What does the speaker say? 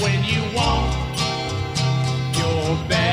when you want your best.